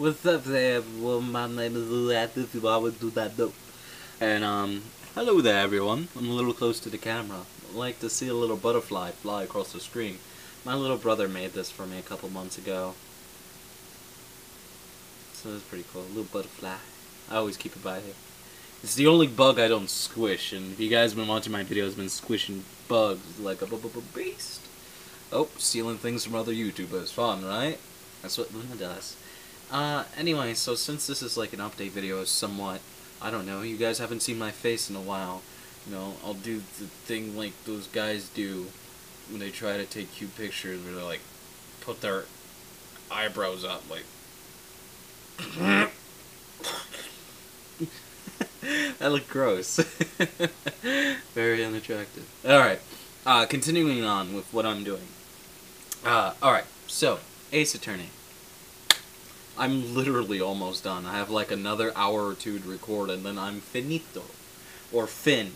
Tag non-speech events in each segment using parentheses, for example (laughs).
What's up there, everyone? My name is Lou This is why we do that dope. And, um, hello there, everyone. I'm a little close to the camera. I like to see a little butterfly fly across the screen. My little brother made this for me a couple months ago. So it's pretty cool. A little butterfly. I always keep it by here. It's the only bug I don't squish, and if you guys have been watching my videos, been squishing bugs like a b -b -b beast. Oh, stealing things from other YouTubers. Fun, right? That's what Luna does. Uh, anyway, so since this is like an update video, somewhat, I don't know, you guys haven't seen my face in a while. You know, I'll do the thing like those guys do when they try to take cute pictures where they like put their eyebrows up like (laughs) that looked gross. (laughs) Very unattractive. Alright, uh, continuing on with what I'm doing. Uh, alright, so, Ace Attorney. I'm literally almost done. I have like another hour or two to record and then I'm finito. Or fin.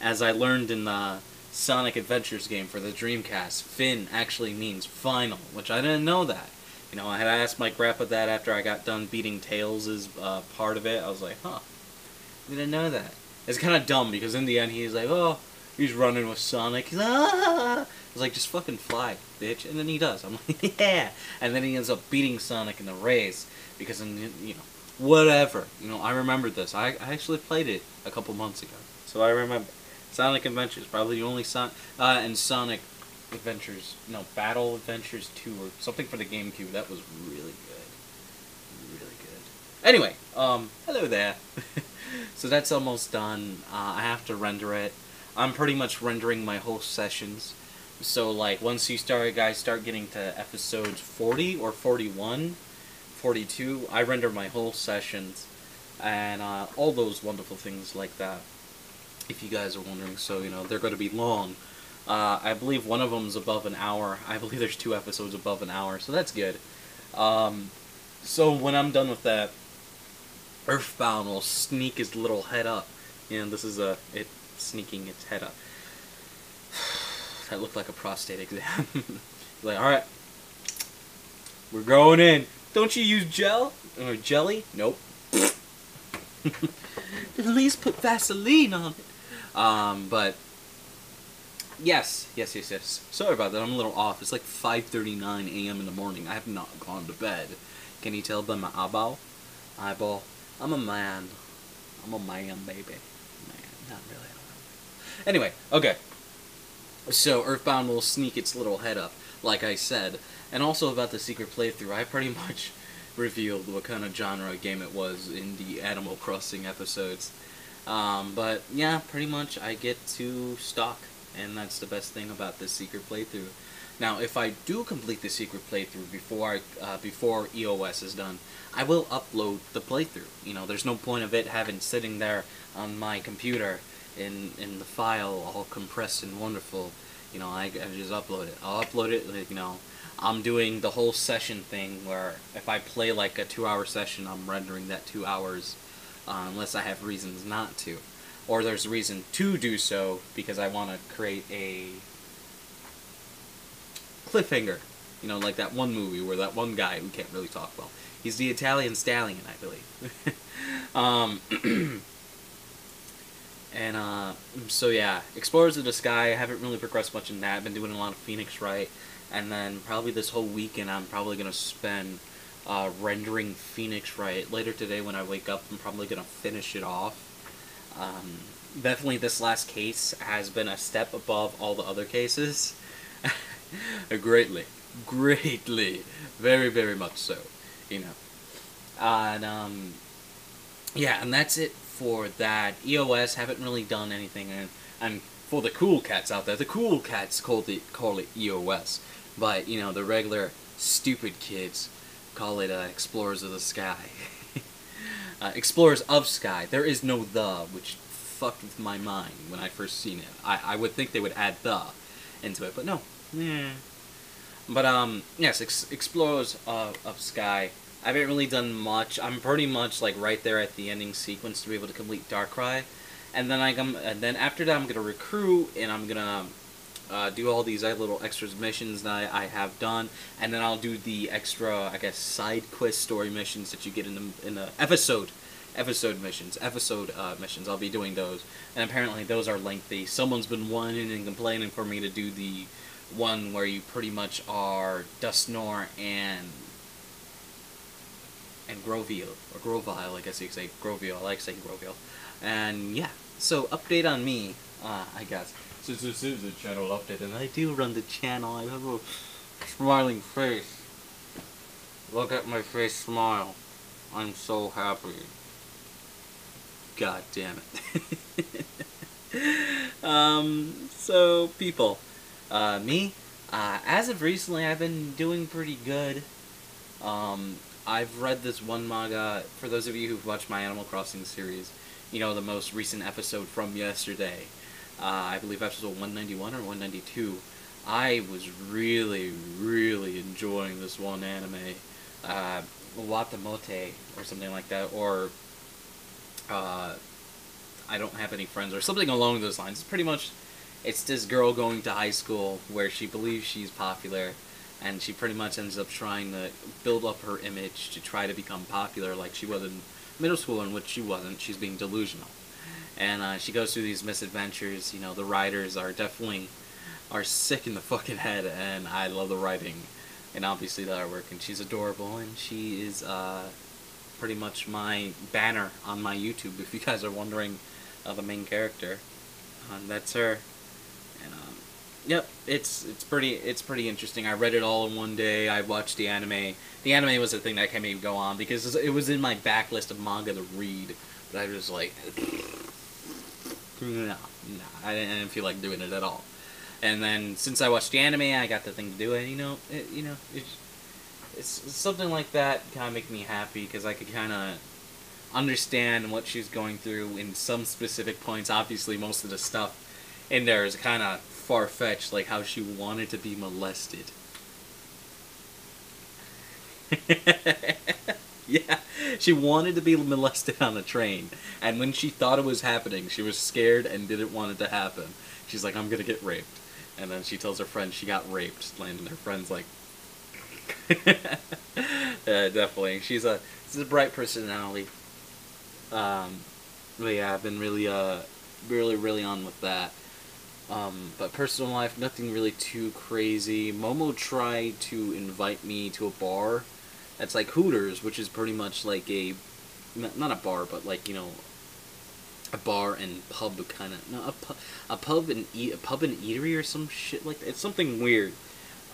As I learned in the Sonic Adventures game for the Dreamcast, fin actually means final, which I didn't know that. You know, I had asked my grandpa that after I got done beating Tails as uh, part of it. I was like, huh, I didn't know that. It's kind of dumb because in the end he's like, oh, he's running with Sonic. He's ah! Was like, just fucking fly, bitch. And then he does. I'm like, (laughs) yeah. And then he ends up beating Sonic in the race because, you know, whatever. You know, I remembered this. I, I actually played it a couple months ago. So I remember. Sonic Adventures, probably the only Sonic, uh, and Sonic Adventures, no, Battle Adventures 2 or something for the GameCube. That was really good. Really good. Anyway, um, hello there. (laughs) so that's almost done. Uh, I have to render it. I'm pretty much rendering my whole sessions. So, like, once you start, guys start getting to episodes 40 or 41, 42, I render my whole sessions and uh, all those wonderful things like that. If you guys are wondering, so, you know, they're going to be long. Uh, I believe one of them's above an hour. (laughs) I believe there's two episodes above an hour, so that's good. Um, so when I'm done with that, Earthbound will sneak his little head up. And this is a it sneaking its head up. That looked like a prostate exam. (laughs) like, alright. We're going in. Don't you use gel? Or jelly? Nope. (laughs) At least put Vaseline on it. Um, but yes, yes, yes, yes. Sorry about that. I'm a little off. It's like 5:39 a.m. in the morning. I have not gone to bed. Can you tell by my eyeball? Eyeball. I'm a man. I'm a man, baby. Man, not really. Anyway, okay. So Earthbound will sneak its little head up, like I said, and also about the secret playthrough. I pretty (laughs) much revealed what kind of genre game it was in the Animal Crossing episodes. Um, but yeah, pretty much I get to stock, and that's the best thing about this secret playthrough. Now, if I do complete the secret playthrough before I, uh, before EOS is done, I will upload the playthrough. You know, there's no point of it having sitting there on my computer in in the file all compressed and wonderful. You know, I, I just upload it. I'll upload it. Like, you know, I'm doing the whole session thing where if I play like a two-hour session, I'm rendering that two hours, uh, unless I have reasons not to, or there's a reason to do so because I want to create a cliffhanger. You know, like that one movie where that one guy who can't really talk well. He's the Italian stallion, I believe. (laughs) um, (clears throat) and uh, so yeah, Explorers of the Sky. I haven't really progressed much in that. I've been doing a lot of Phoenix Wright, and then probably this whole weekend I'm probably gonna spend uh, rendering Phoenix Wright. Later today when I wake up, I'm probably gonna finish it off. Um, definitely, this last case has been a step above all the other cases. (laughs) greatly, greatly, very, very much so. You know, and um, yeah, and that's it for that. EOS haven't really done anything, and and for the cool cats out there, the cool cats call it call it EOS, but you know the regular stupid kids call it uh, Explorers of the Sky. (laughs) uh, Explorers of Sky. There is no the, which fucked with my mind when I first seen it. I I would think they would add the into it, but no. Yeah. But um, yes, ex Explorers of, of Sky. I haven't really done much. I'm pretty much like right there at the ending sequence to be able to complete Darkrai, and then I come, and then after that I'm gonna recruit and I'm gonna uh, do all these uh, little extras missions that I, I have done, and then I'll do the extra, I guess, side quest story missions that you get in the in the episode episode missions, episode uh, missions. I'll be doing those, and apparently those are lengthy. Someone's been whining and complaining for me to do the one where you pretty much are Dusknoir and and Groville or Grovyle, I guess you could say Groville. I like saying Groville, and yeah. So update on me, uh, I guess. Since this is a channel update, and I do run the channel, I have a smiling face. Look at my face smile. I'm so happy. God damn it. (laughs) um, so, people. Uh, me, uh, as of recently, I've been doing pretty good. Um, I've read this one manga, for those of you who've watched my Animal Crossing series, you know, the most recent episode from yesterday. Uh, I believe episode 191 or 192. I was really, really enjoying this one anime. Uh, Watamote, or something like that, or uh, I don't have any friends or something along those lines. It's pretty much it's this girl going to high school where she believes she's popular and she pretty much ends up trying to build up her image to try to become popular like she was in middle school in which she wasn't. She's being delusional. And uh, she goes through these misadventures. You know, the writers are definitely are sick in the fucking head, and I love the writing and obviously the artwork. And she's adorable, and she is uh, pretty much my banner on my YouTube. If you guys are wondering, uh, the main character, um, that's her. Yep, it's it's pretty it's pretty interesting. I read it all in one day. I watched the anime. The anime was the thing that made me go on because it was in my backlist of manga to read. But I was like, (sniffs) no, no, I didn't, I didn't feel like doing it at all. And then since I watched the anime, I got the thing to do it. You know, it, you know, it's, it's something like that kind of make me happy because I could kind of understand what she's going through in some specific points. Obviously, most of the stuff in there is kind of far fetched, like how she wanted to be molested. (laughs) yeah, she wanted to be molested on a train, and when she thought it was happening, she was scared and didn't want it to happen. She's like, "I'm gonna get raped," and then she tells her friend she got raped, and her friend's like, (laughs) "Yeah, definitely." She's a she's a bright personality. Um, but yeah, I've been really uh really really on with that. Um, but personal life, nothing really too crazy. Momo tried to invite me to a bar that's like Hooters, which is pretty much like a not a bar, but like you know a bar and pub kind of no a, pu- a pub and eat a pub and eatery or some shit like that. It's something weird.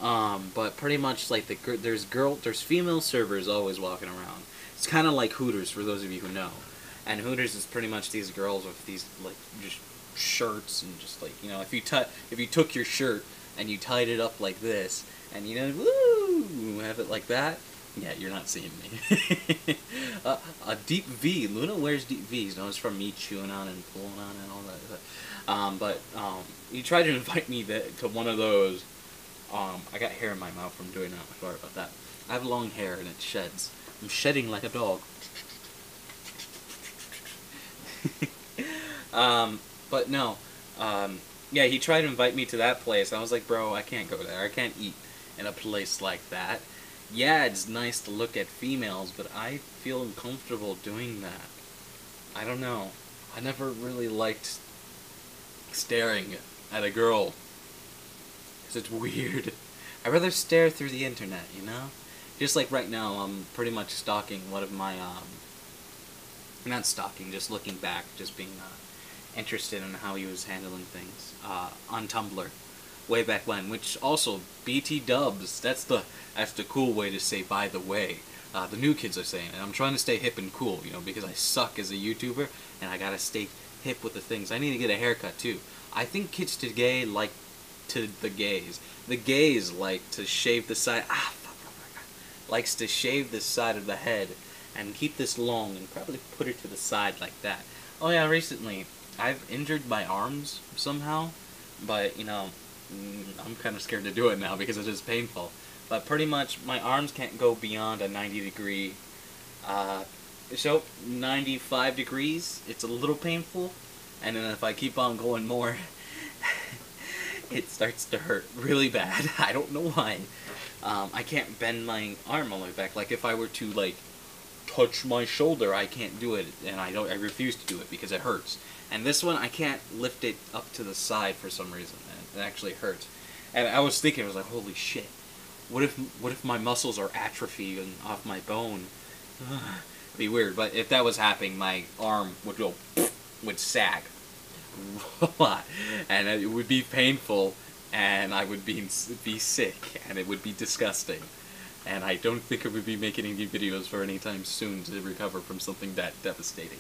Um, but pretty much like the there's girl there's female servers always walking around. It's kind of like Hooters for those of you who know. And Hooters is pretty much these girls with these like just shirts and just like you know if you t- if you took your shirt and you tied it up like this and you know woo have it like that yeah you're not seeing me. (laughs) Uh, a deep V Luna wears deep V's no it's from me chewing on and pulling on and all that um, but um, you tried to (laughs) invite me that, to one of those. Um, I got hair in my mouth from doing that. Sorry about that. I have long hair and it sheds. I'm shedding like a dog. (laughs) Um, but no, um, yeah, he tried to invite me to that place. I was like, bro, I can't go there. I can't eat in a place like that. Yeah, it's nice to look at females, but I feel uncomfortable doing that. I don't know. I never really liked staring at a girl. Because it's (laughs) weird. I'd rather stare through the internet, you know? Just like right now, I'm pretty much stalking one of my, um, not stalking, just looking back, just being, uh, interested in how he was handling things uh, on Tumblr way back when. Which also BT Dubs. That's the that's the cool way to say by the way. Uh, the new kids are saying it. I'm trying to stay hip and cool, you know, because I suck as a YouTuber and I gotta stay hip with the things. I need to get a haircut too. I think kids today like to the gays. The gays like to shave the side. Ah, fuck, fuck, fuck, likes to shave the side of the head and keep this long and probably put it to the side like that. Oh yeah, recently I've injured my arms somehow, but you know, mm, I'm kind of scared to do it now because it is painful. But pretty much, my arms can't go beyond a 90 degree. Uh, so 95 degrees, it's a little painful, and then if I keep on going more, (laughs) it starts to hurt really bad. (laughs) I don't know why. Um, I can't bend my arm all the way back. Like if I were to like touch my shoulder, I can't do it, and I don't. I refuse to do it because it hurts. And this one, I can't lift it up to the side for some reason, and it actually hurts. And I was thinking, I was like, holy shit, what if what if my muscles are atrophying off my bone? It'd (sighs) be weird, but if that was happening, my arm would go (laughs) would sag (laughs) a lot, and it would be painful, and I would be be sick, and it would be disgusting. And I don't think I would be making any videos for any time soon to recover from something that devastating.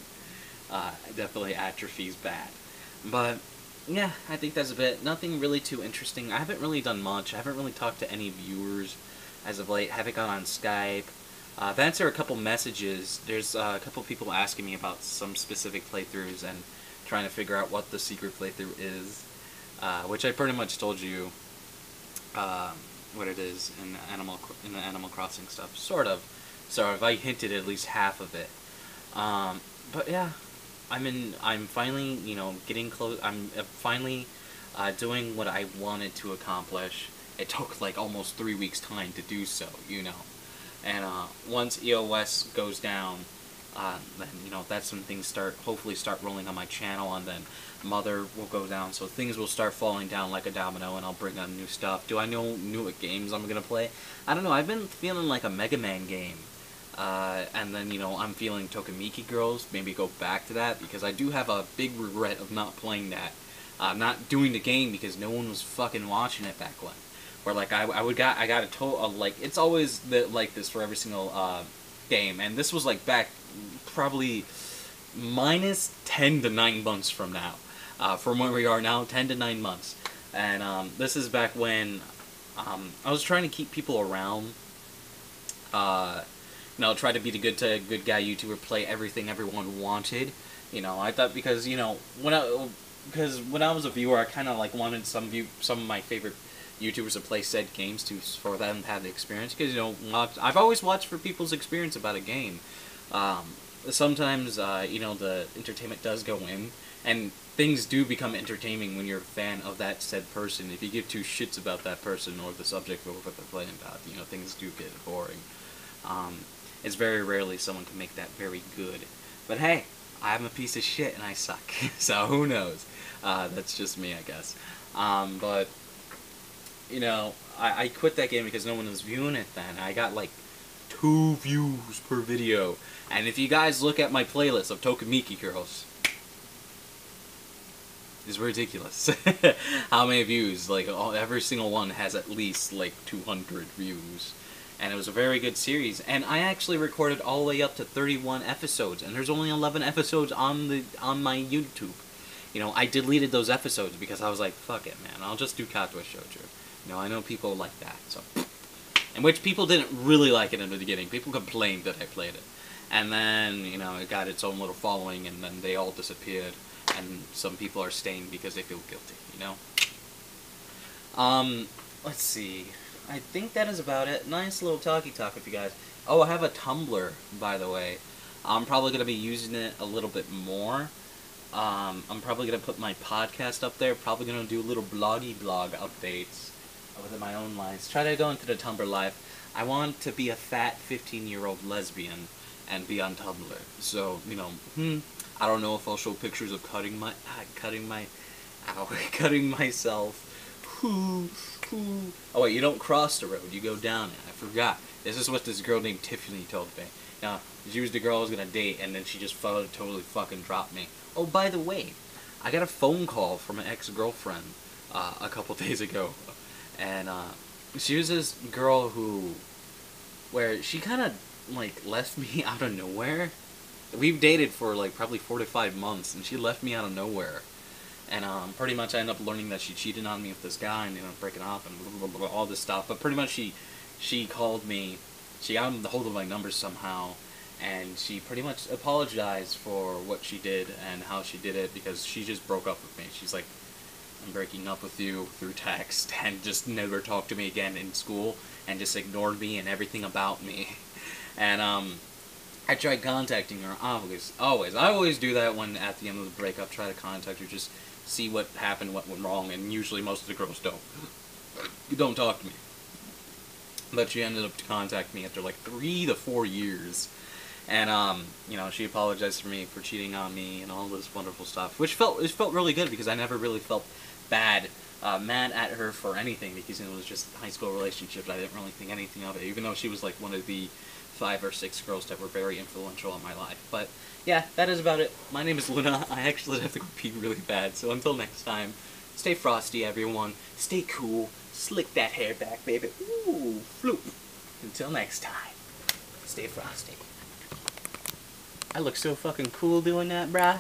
Uh, definitely atrophies bad. But yeah, I think that's a bit. Nothing really too interesting. I haven't really done much. I haven't really talked to any viewers as of late. I haven't gone on Skype. Uh, I've answered a couple messages. There's uh, a couple people asking me about some specific playthroughs and trying to figure out what the secret playthrough is, uh, which I pretty much told you um, what it is in the Animal in the Animal Crossing stuff. Sort of. So if I hinted at least half of it. Um, but yeah, I'm in. I'm finally, you know, getting close. I'm uh, finally uh, doing what I wanted to accomplish. It took like almost three weeks' time to do so, you know. And uh, once EOS goes down, uh, then you know that's when things start hopefully start rolling on my channel, and then Mother will go down, so things will start falling down like a domino, and I'll bring on new stuff. Do I know new games I'm gonna play? I don't know. I've been feeling like a Mega Man game uh, and then, you know, I'm feeling Tokimeki Girls, maybe go back to that, because I do have a big regret of not playing that. Uh, not doing the game because no one was fucking watching it back when. Where, like, I, I would got, I got a total, like, it's always the, like this for every single, uh, game, and this was, like, back probably minus 10 to 9 months from now. Uh, from where we are now, 10 to 9 months. And, um, this is back when, um, I was trying to keep people around, uh, you know, try to be the good to good guy YouTuber, play everything everyone wanted. You know, I thought because you know when I because when I was a viewer, I kind of like wanted some view some of my favorite YouTubers to play said games to for them to have the experience because you know I've always watched for people's experience about a game. Um, sometimes uh, you know the entertainment does go in and things do become entertaining when you're a fan of that said person. If you give two shits about that person or the subject of what they're playing about, you know things do get boring. Um, it's very rarely someone can make that very good. But hey, I'm a piece of shit and I suck. (laughs) so who knows? Uh, that's just me, I guess. Um, but, you know, I, I quit that game because no one was viewing it then. I got like two views per video. And if you guys look at my playlist of Tokimeki Girls, it's ridiculous. (laughs) How many views? Like, all, every single one has at least like 200 views and it was a very good series. And I actually recorded all the way up to 31 episodes, and there's only 11 episodes on the on my YouTube. You know, I deleted those episodes because I was like, fuck it, man, I'll just do Katawa Shoujo. You know, I know people like that, so. And which people didn't really like it in the beginning. People complained that I played it. And then, you know, it got its own little following, and then they all disappeared. And some people are staying because they feel guilty, you know? Um, let's see. I think that is about it. Nice little talky talk with you guys. Oh, I have a Tumblr, by the way. I'm probably going to be using it a little bit more. Um, I'm probably going to put my podcast up there. Probably going to do little bloggy blog updates within my own lives. Try to go into the Tumblr life. I want to be a fat 15-year-old lesbian and be on Tumblr. So, you know, hmm, I don't know if I'll show pictures of cutting my, ah, (laughs) cutting my, ow, (laughs) cutting myself. Oh wait, you don't cross the road, you go down it. I forgot. This is what this girl named Tiffany told me. Now, she was the girl I was gonna date, and then she just totally fucking dropped me. Oh, by the way, I got a phone call from an ex-girlfriend uh, a couple (laughs) days ago, and uh, she was this girl who, where she kind of like left (laughs) me out of nowhere. We've dated for like probably four to five months, and she left me out of nowhere. And um, pretty much I ended up learning that she cheated on me with this guy and ended up breaking up and blah, blah, blah, all this stuff. But pretty much she she called me, she got the hold of my number somehow, and she pretty much apologized for what she did and how she did it because she just broke up with me. She's like, I'm breaking up with you through text (laughs) and just never talked to me again in school and just ignored me and everything about me. (laughs) And um, I tried contacting her always, always. I always do that when at the end of the breakup, try to contact her, just see what happened, what went wrong, and usually most of the girls don't. You don't talk to me. But she ended up contacting me after like three to four years. And um, you know, she apologized for me for cheating on me and all this wonderful stuff, which felt it felt really good because I never really felt bad, uh, mad at her for anything because it was just high school relationship. I didn't really think anything of it, even though she was like one of the five or six girls that were very influential in my life. But yeah, that is about it. My name is Luna. (laughs) I actually have to pee really bad, so until next time, stay frosty, everyone. Stay cool. Slick that hair back, baby. Ooh, floop. Until next time, stay frosty. I look so fucking cool doing that, brah.